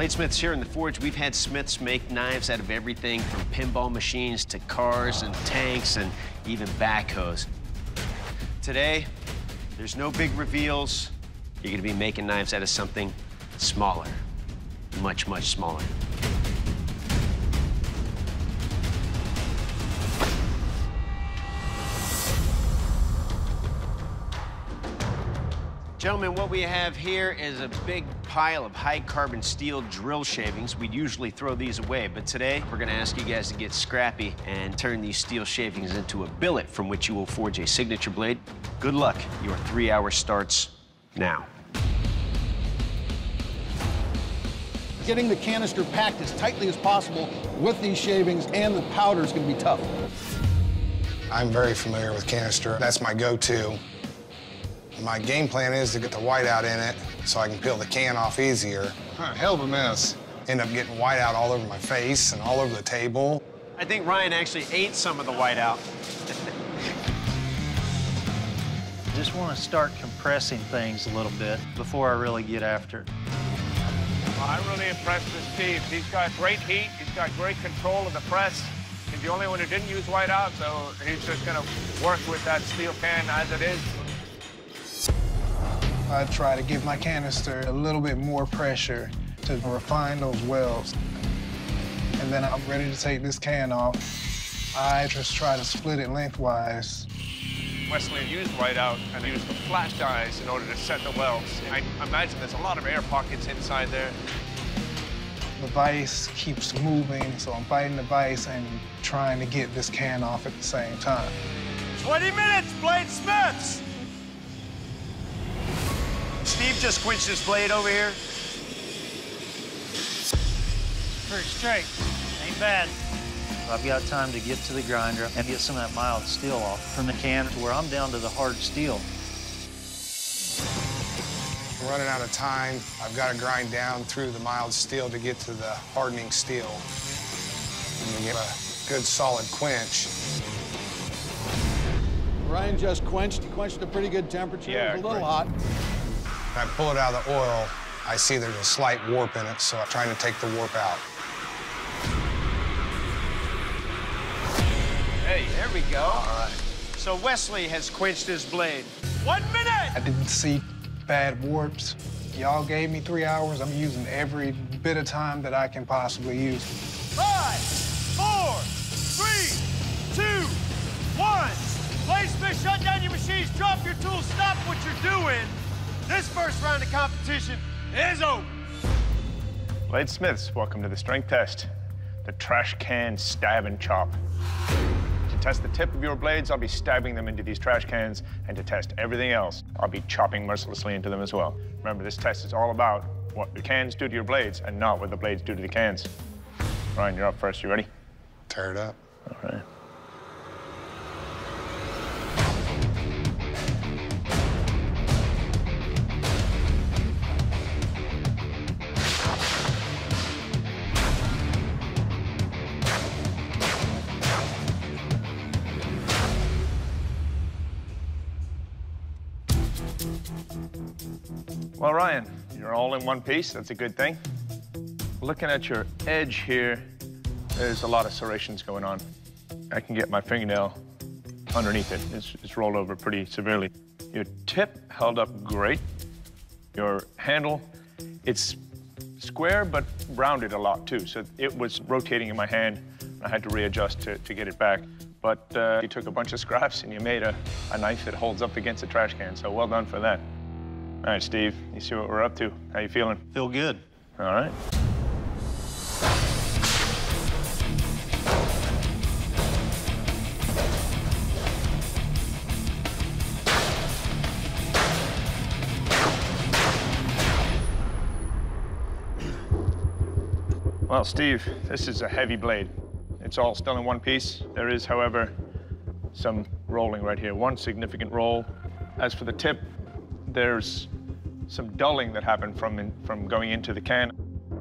Bladesmiths here in the Forge, we've had Smiths make knives out of everything from pinball machines to cars and tanks and even backhoes. Today, there's no big reveals. You're gonna be making knives out of something smaller, much, much smaller. Gentlemen, what we have here is a big pile of high carbon steel drill shavings. We'd usually throw these away, but today we're gonna ask you guys to get scrappy and turn these steel shavings into a billet from which you will forge a signature blade. Good luck. Your three hour starts now. Getting the canister packed as tightly as possible with these shavings and the powder is gonna be tough. I'm very familiar with canister. That's my go-to. My game plan is to get the whiteout in it so I can peel the can off easier. Huh, hell of a mess. End up getting whiteout all over my face and all over the table. I think Ryan actually ate some of the whiteout. Just want to start compressing things a little bit before I really get after it. Well, I'm really impressed with Steve. He's got great heat. He's got great control of the press. He's the only one who didn't use whiteout, so he's just going to work with that steel can as it is. I try to give my canister a little bit more pressure to refine those welds. And then I'm ready to take this can off. I just try to split it lengthwise. Wesley used whiteout and used the flash dies in order to set the welds. I imagine there's a lot of air pockets inside there. The vise keeps moving, so I'm biting the vise and trying to get this can off at the same time. 20 minutes, Bladesmiths! Steve just quenched his blade over here. Pretty straight. Ain't bad. I've got time to get to the grinder and get some of that mild steel off from the can to where I'm down to the hard steel. I'm running out of time. I've got to grind down through the mild steel to get to the hardening steel. And to get a good solid quench. Ryan just quenched. He quenched at a pretty good temperature. Yeah, it was a little great. hot. When I pull it out of the oil, I see there's a slight warp in it, so I'm trying to take the warp out. Hey, there we go. All right. So Wesley has quenched his blade. One minute! I didn't see bad warps. Y'all gave me three hours. I'm using every bit of time that I can possibly use. Five, four, three, two, one. Bladesmith, shut down your machines, drop your tools, stop what you're doing. This first round of competition is over. Blade Smiths, welcome to the strength test. The trash can stab and chop. To test the tip of your blades, I'll be stabbing them into these trash cans, and to test everything else, I'll be chopping mercilessly into them as well. Remember, this test is all about what the cans do to your blades and not what the blades do to the cans. Ryan, you're up first. You ready? Tear it up. All right. Well, Ryan, you're all in one piece. That's a good thing. Looking at your edge here, there's a lot of serrations going on. I can get my fingernail underneath it. It's, it's rolled over pretty severely. Your tip held up great. Your handle, it's square but rounded a lot too. So it was rotating in my hand. I had to readjust to, to get it back. But uh, you took a bunch of scraps and you made a, a knife that holds up against a trash can. So well done for that. All right, Steve, you see what we're up to. How you feeling? Feel good. All right. Well, Steve, this is a heavy blade. It's all still in one piece. There is, however, some rolling right here. One significant roll. As for the tip, there's some dulling that happened from, in, from going into the can.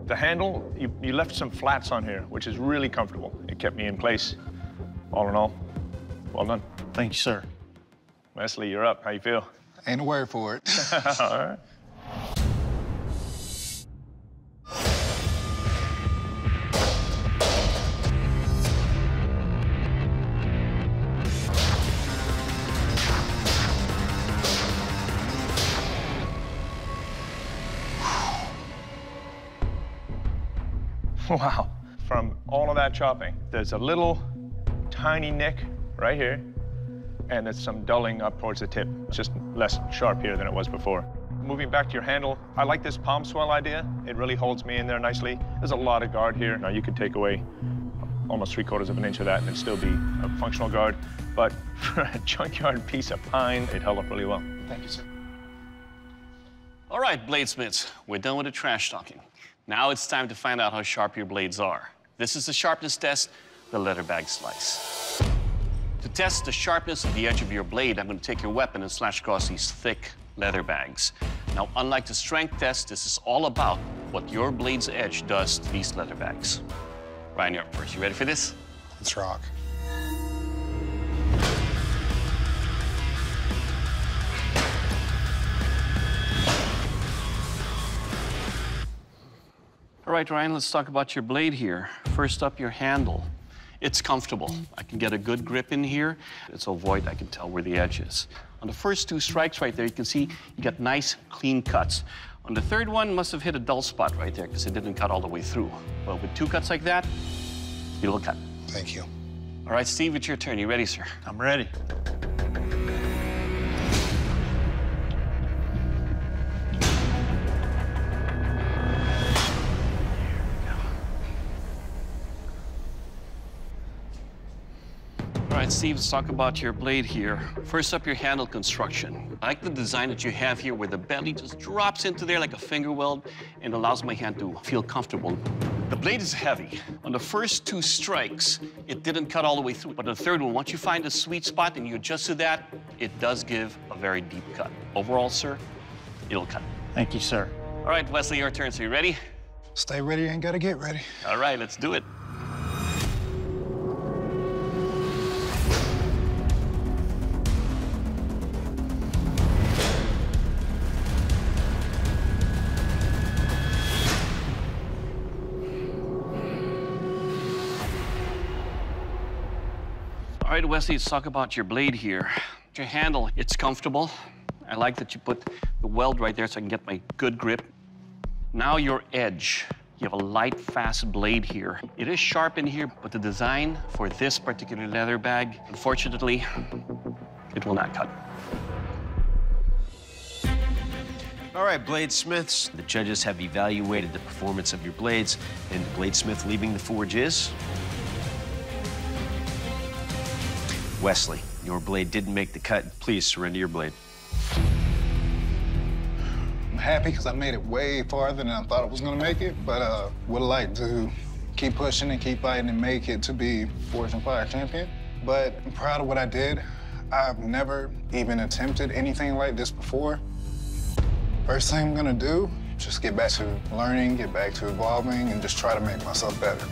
The handle, you, you left some flats on here, which is really comfortable. It kept me in place. All in all, well done. Thank you, sir. Wesley, you're up. How you feel? Ain't a word for it. all right. Wow. From all of that chopping, there's a little tiny nick right here, and there's some dulling up towards the tip. It's just less sharp here than it was before. Moving back to your handle, I like this palm swell idea. It really holds me in there nicely. There's a lot of guard here. Now you could take away almost three quarters of an inch of that and it'd still be a functional guard. But for a junkyard piece of pine, it held up really well. Thank you, sir. All right, bladesmiths, we're done with the trash talking. Now it's time to find out how sharp your blades are. This is the sharpness test, the leather bag slice. To test the sharpness of the edge of your blade, I'm going to take your weapon and slash across these thick leather bags. Now, unlike the strength test, this is all about what your blade's edge does to these leather bags. Ryan, you're up first. You ready for this? Let's rock. All right, Ryan, let's talk about your blade here. First up, your handle. It's comfortable. I can get a good grip in here. It's a void, I can tell where the edge is. On the first two strikes right there, you can see you got nice, clean cuts. On the third one, must have hit a dull spot right there because it didn't cut all the way through. But with two cuts like that, you'll cut. Thank you. All right, Steve, it's your turn. You ready, sir? I'm ready. Right, Steve, let's talk about your blade here. First up, your handle construction. I like the design that you have here where the belly just drops into there like a finger weld and allows my hand to feel comfortable. The blade is heavy. On the first two strikes, it didn't cut all the way through. But the third one, once you find a sweet spot and you adjust to that, it does give a very deep cut. Overall, sir, it'll cut. Thank you, sir. All right, Wesley, your turn. So you ready? Stay ready, ain't gotta get ready. All right, let's do it. Right, Wesley, let's talk about your blade here. Your handle, it's comfortable. I like that you put the weld right there so I can get my good grip. Now your edge. You have a light, fast blade here. It is sharp in here, but the design for this particular leather bag, unfortunately, it will not cut. All right, bladesmiths, the judges have evaluated the performance of your blades, and the bladesmith leaving the forge is... Wesley, your blade didn't make the cut. Please surrender your blade. I'm happy because I made it way farther than I thought I was gonna make it, but uh, would like to keep pushing and keep fighting and make it to be Forged in Fire champion. But I'm proud of what I did. I've never even attempted anything like this before. First thing I'm gonna do, just get back to learning, get back to evolving, and just try to make myself better.